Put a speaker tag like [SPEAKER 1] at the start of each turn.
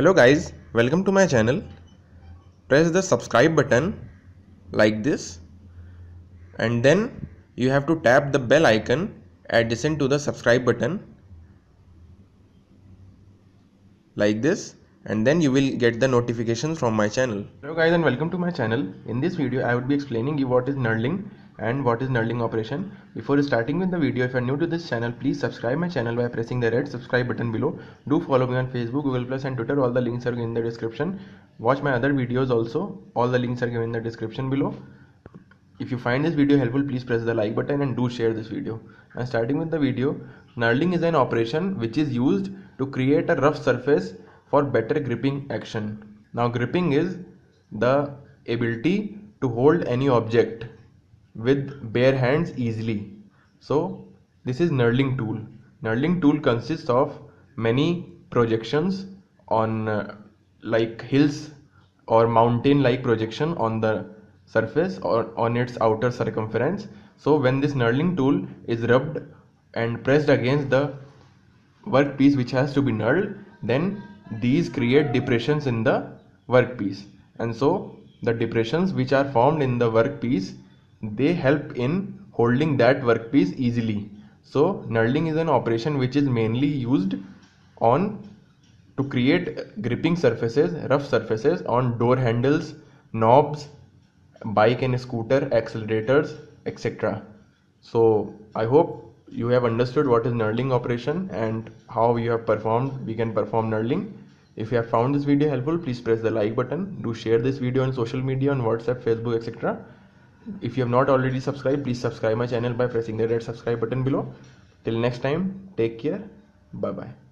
[SPEAKER 1] hello guys. Welcome to my channel. Press the subscribe button like this and then you have to tap the bell icon adjacent to the subscribe button like this and then you will get the notifications from my channel. Hello guys and welcome to my channel. In this video i would be explaining you what is knurling and what is knurling operation. Before starting with the video, if you are new to this channel, please subscribe my channel by pressing the red subscribe button below. Do follow me on Facebook, Google Plus and Twitter. All the links are in the description. Watch my other videos also. All the links are given in the description below. If you find this video helpful, please press the like button and do share this video. And starting with the video, knurling is an operation which is used to create a rough surface for better gripping action. Now gripping is the ability to hold any object with bare hands easily. So this is knurling tool. Knurling tool consists of many projections on uh, like hills or mountain like projection on the surface or on its outer circumference. So when this knurling tool is rubbed and pressed against the workpiece which has to be knurled then these create depressions in the workpiece and so the depressions which are formed in the workpiece they help in holding that workpiece easily. So knurling is an operation which is mainly used on to create gripping surfaces, rough surfaces on door handles, knobs, bike and scooter, accelerators, etc. So I hope you have understood what is knurling operation and how you have performed we can perform knurling. If you have found this video helpful, please press the like button. Do share this video on social media on WhatsApp, Facebook, etc if you have not already subscribed please subscribe my channel by pressing the red subscribe button below. Till next time take care. Bye bye